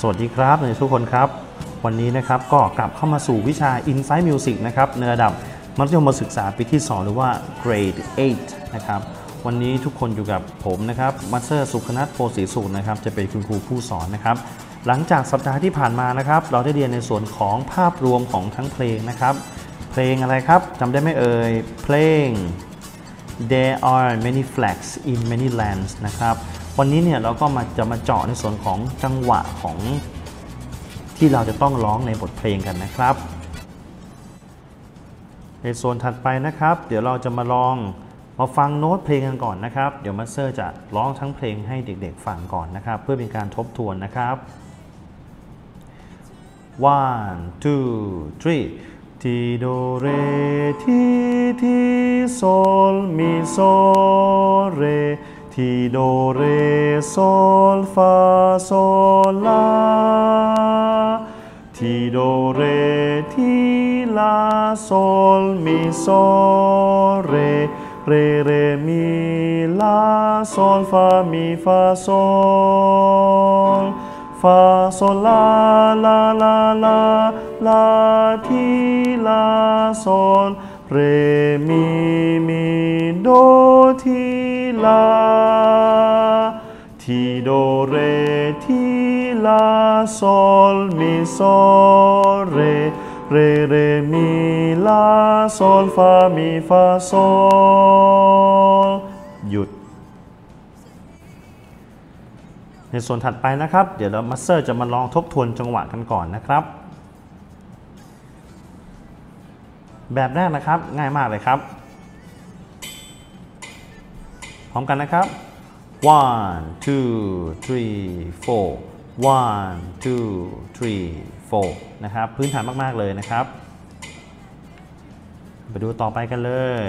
สวัสดีครับทุกคนครับ วันนี้นะครับก็กลับเข้ามาสู่วิชา Insight Music นะครับในระดับมัธยมศึกษาปีที่ 2 หรือว่า Grade 8 นะครับวันนี้ทุกคนอยู่กับผมนะครับมัสเตอร์สุขนัทโพสีสุขนะครับจะเป็นคุณครูผู้สอนนะครับ หลังจากสัปดาห์ที่ผ่านมานะครับ เราได้เรียนในส่วนของภาพรวมของทั้งเพลงนะครับ เพลงอะไรครับจำได้ไหมเอ่ยเพลง There are many flags in many lands นะครับ วันนี้เนี่ยเราก็มาจะมาเจาะในส่วนของจังหวะของที่เราจะต้องร้องในบทเพลงกันนะครับ ในส่วนถัดไปนะครับ เดี๋ยวเราจะมาลองมาฟังโน้ตเพลงกันก่อนนะครับ เดี๋ยวมาสเตอร์จะร้องทั้งเพลงให้เด็กๆฟังก่อนนะครับ เพื่อเป็นการทบทวนนะครับ one two three ทีโดเรทีทีโซลมีโซเร ทีโดเรโซลฟาโซลาทีโดเรทีลาโซลมีโซเรเรเรมีลาโซลฟามีฟาโซ ลา ทีโดเรทีลาโซลมีโซเร เรเรมีลาโซลฟามีฟาโซลหยุด ในส่วนถัดไปนะครับ เดี๋ยวเรามาสเตอร์จะมาลองทบทวนจังหวะกันก่อนนะครับ แบบแรกนะครับง่ายมากเลยครับ ร้อมกันนะครับ one two three four one two three four นะครับ พื้นฐานมาก ๆ เลยนะครับ ไปดูต่อไปกันเลย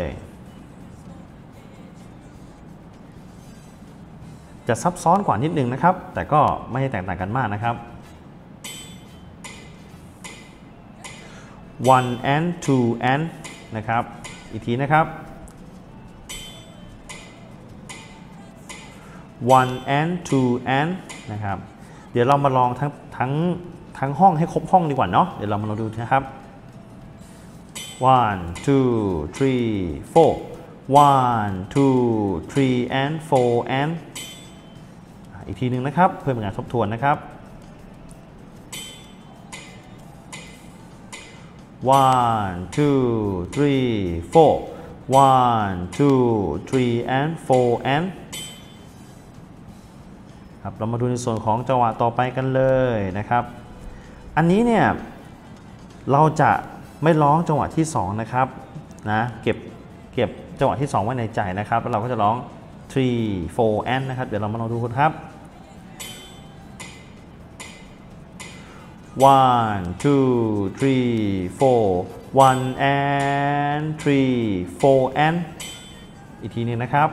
จะซับซ้อนกว่านิดนึงนะครับ แต่ก็ไม่ได้แตกต่างกันมากนะครับ one and two and นะครับ อีกทีนะครับ one and two and นะครับ เดี๋ยวเรามาลองทั้งทั้งทั้งห้องให้ครบห้องดีกว่าเนาะ เดี๋ยวเรามาลองดูนะครับ one two three four one two three and four and อีกทีหนึ่งนะครับ เพื่อเป็นการทบทวนนะครับ one two three four one two three and four and ครับเรามาดูในส่วนของจังหวะต่อไปกันเลยนะครับ อันนี้เนี่ยเราจะไม่ร้องจังหวะที่ 2 นะครับนะเก็บเก็บจังหวะที่ 2 ไว้ในใจนะครับ แล้วเราก็จะร้อง three four and นะครับ เดี๋ยวเรามาลองดูกันครับ one two three four one and three four and อีกทีหนึงนะครับ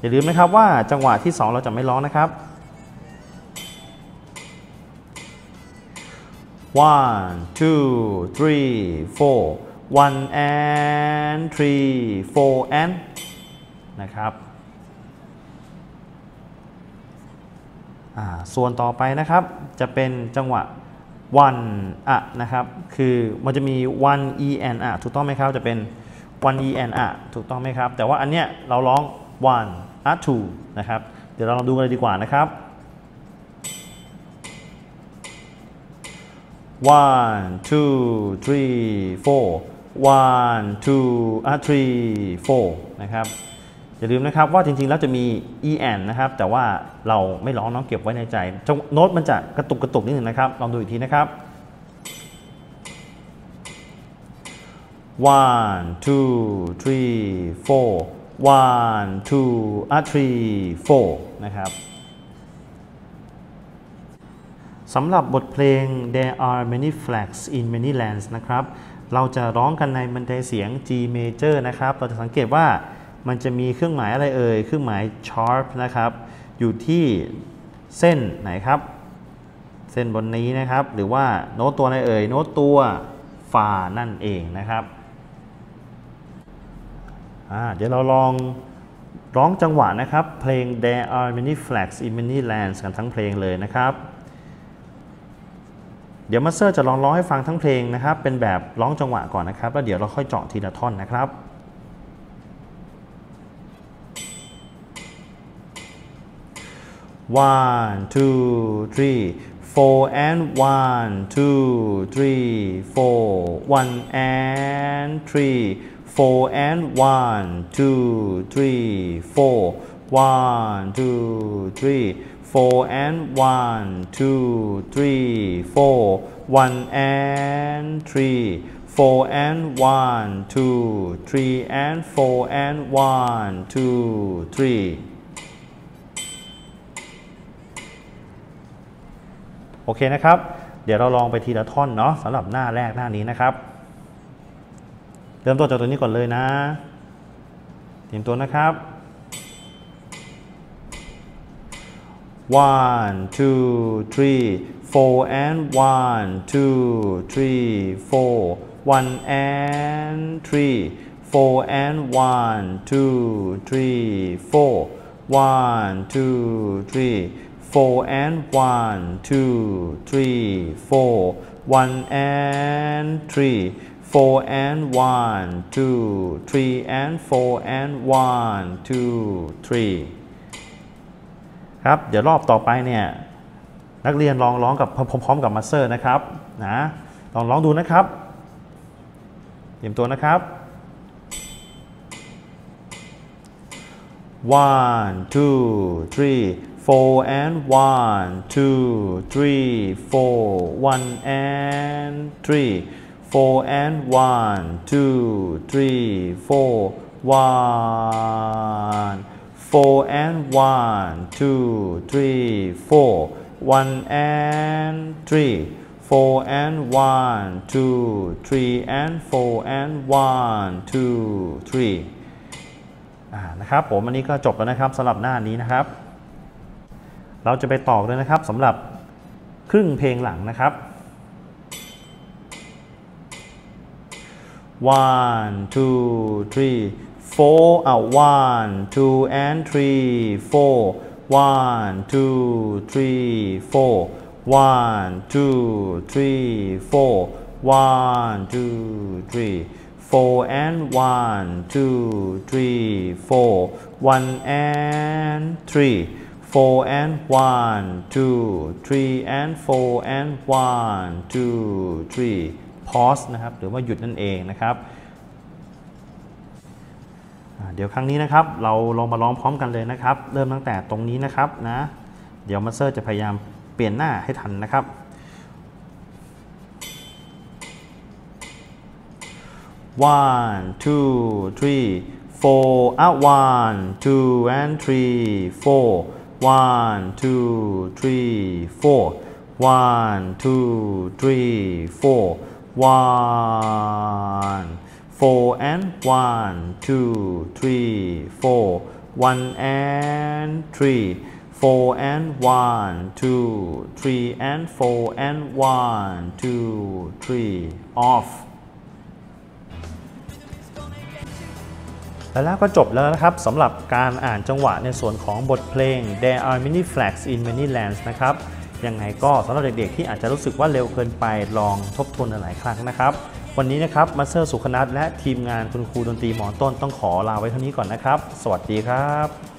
อย่าลืมนะครับว่าจังหวะที่ 2 เราจะไม่ร้องนะครับ one two three four one and three four and นะครับอ่าส่วนต่อไปนะครับจะเป็นจังหวะ one อะนะครับคือมันจะมี one e and อะถูกต้องไหมครับจะเป็น one e and อะถูกต้องไหมครับ แต่ว่าอันเนี้ยเราร้อง one a two นะครับ เดี๋ยวเราลองดูกันเลยดีกว่านะครับ one two three four one two a three four นะครับอย่าลืมนะครับว่าจริงๆแล้วจะมี en นะครับ แต่ว่าเราไม่ร้องน้องเก็บไว้ในใจจงโน้ตมันจะกระตุกกระตุกนิดหนึ่งนะครับ ลองดูอีกทีนะครับ one two three four one two a three four นะครับ สำหรับบทเพลง There are many flags in many lands นะครับ เราจะร้องกันในบันไดเสียง G major นะครับ เราจะสังเกตว่ามันจะมีเครื่องหมายอะไรเอ่ย เครื่องหมาย sharp นะครับ อยู่ที่เส้นไหนครับ เส้นบนนี้นะครับ หรือว่าโน้ตตัวไหนเอ่ย โน้ตตัวฟานั่นเองนะครับเดี๋ยวเราลองร้องจังหวะนะครับ เพลง There are many flags in many lands กันทั้งเพลงเลยนะครับ เดี๋ยวมาเตอร์จะลองร้องให้ฟังทั้งเพลงนะครับ เป็นแบบร้องจังหวะก่อนนะครับ แล้วเดี๋ยวเราค่อยเจาะทีละท่อนนะครับ one two three four and one two three four one and three four and one two three four one two three four and one two three four one and three four and one two three and four and one two three โอเคนะครับ เดี๋ยวเราลองไปทีละท่อนเนาะสำหรับหน้าแรกหน้านี้นะครับ เริ่มต้นจากตัวนี้ก่อนเลยนะ เตรียมตัวนะครับ one two three four and one two three four. One and three four and one two three four. One two three four and one two three four. One and three four and one two three and four and one two three ครับ เดี๋ยวรอบต่อไปเนี่ยนักเรียนลองร้องกับพร้อมๆกับมาสเตอร์นะครับนะลองร้องดูนะครับเตรียมตัวนะครับ one two three four and one two three four one and three four and one two three four one four and one two three four one and three four and one two three and four and one two three อ่านะครับผมอันนี้ก็จบแล้วนะครับสำหรับหน้านี้นะครับ เราจะไปต่อเลยนะครับสำหรับครึ่งเพลงหลังนะครับ one two three four อ่า one two and three four one two three four one two three four one two three four and one two three four one and three four and one two three and four and one two three pause นะครับ หรือว่าหยุดนั่นเองนะครับอ่า เดี๋ยวครั้งนี้นะครับเราลองมาร้องพร้อมกันเลยนะครับ เริ่มตั้งแต่ตรงนี้นะครับนะเดี๋ยวมาสเตอร์จะพยายามเปลี่ยนหน้าให้ทันนะครับ one two three four out one two and three four one two three four one two three four one four and one two three four one and three four and one two three and four and one two three off และแล้วก็จบแล้วนะครับสำหรับการอ่านจังหวะในส่วนของบทเพลง There are many flags in many lands นะครับยังไงก็สำหรับเด็กๆที่อาจจะรู้สึกว่าเร็วเกินไปลองทบทวนหลายครั้งนะครับ วันนี้นะครับมาสเตอร์สุขนัทและทีมงานคุณครูดนตรีหมอต้นต้องขอลาไว้เท่านี้ก่อนนะครับ สวัสดีครับ